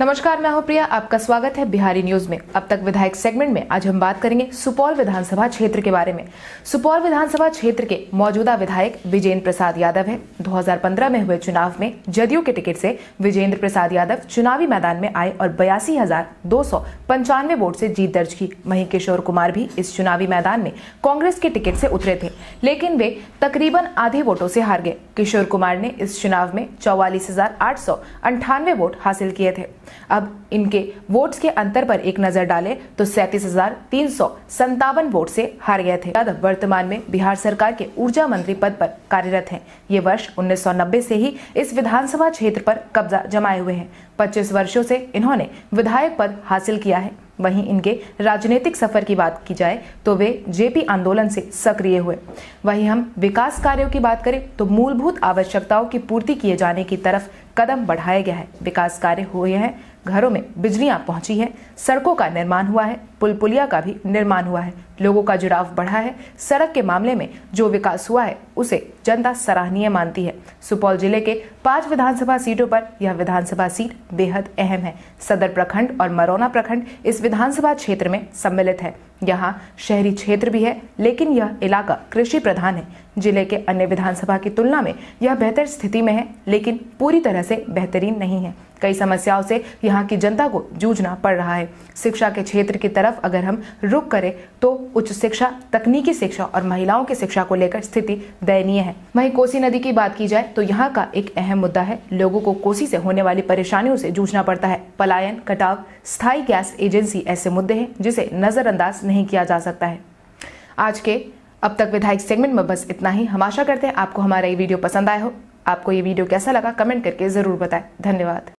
नमस्कार, मैं हूँ प्रिया। आपका स्वागत है बिहारी न्यूज़ में। अब तक विधायक सेगमेंट में आज हम बात करेंगे सुपौल विधानसभा क्षेत्र के बारे में। सुपौल विधानसभा क्षेत्र के मौजूदा विधायक विजेंद्र प्रसाद यादव है। 2015 में हुए चुनाव में जदयू के टिकट से विजेंद्र प्रसाद यादव चुनावी मैदान में आए और बयासी वोट से जीत दर्ज की। वहीं किशोर कुमार भी इस चुनावी मैदान में कांग्रेस के टिकट से उतरे थे, लेकिन वे तकरीबन आधे वोटों से हार गए। किशोर कुमार ने इस चुनाव में चौवालीस वोट हासिल किए थे। अब इनके वोट्स के अंतर पर एक नज़र डालें तो सैतीस हज़ार तीन सौ संतावन वोट से हार गए थे। यादव वर्तमान में बिहार सरकार के ऊर्जा मंत्री पद पर कार्यरत हैं। ये वर्ष 1990 से ही इस विधानसभा क्षेत्र पर कब्जा जमाए हुए हैं। 25 वर्षों से इन्होंने विधायक पद हासिल किया है। वहीं इनके राजनीतिक सफ़र की बात की जाए तो वे जेपी आंदोलन से सक्रिय हुए। वहीं हम विकास कार्यों की बात करें तो मूलभूत आवश्यकताओं की पूर्ति किए जाने की तरफ़ कदम बढ़ाया गया है। विकास कार्य हुए हैं घरों में बिजलियाँ पहुँची है, सड़कों का निर्माण हुआ है पुल पुलिया का भी निर्माण हुआ है, लोगों का जुड़ाव बढ़ा है। सड़क के मामले में जो विकास हुआ है, उसे जनता सराहनीय मानती है। सुपौल ज़िले के पाँच विधानसभा सीटों पर यह विधानसभा सीट बेहद अहम है। सदर प्रखंड और मरौना प्रखंड इस विधानसभा क्षेत्र में सम्मिलित है। यहाँ शहरी क्षेत्र भी है, लेकिन यह इलाका कृषि प्रधान है। ज़िले के अन्य विधानसभा की तुलना में यह बेहतर स्थिति में है, लेकिन पूरी तरह से बेहतरीन नहीं है। कई समस्याओं से यहाँ की जनता को जूझना पड़ रहा है। शिक्षा के क्षेत्र की तरफ़ अगर हम रुक करें तो उच्च शिक्षा, तकनीकी शिक्षा और महिलाओं की शिक्षा को लेकर स्थिति दयनीय है। वहीं कोसी नदी की बात की जाए तो यहाँ का एक अहम मुद्दा है, लोगों को कोसी से होने वाली परेशानियों से जूझना पड़ता है। पलायन, कटाव, स्थायी गैस एजेंसी ऐसे मुद्दे हैं, जिसे नजरअंदाज नहीं किया जा सकता है। आज के अब तक विधायक सेगमेंट में बस इतना ही। हम आशा करते हैं आपको हमारा ये वीडियो पसंद आया हो। आपको ये वीडियो कैसा लगा, कमेंट करके ज़रूर बताएँ। धन्यवाद।